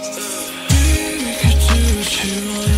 I do what you want.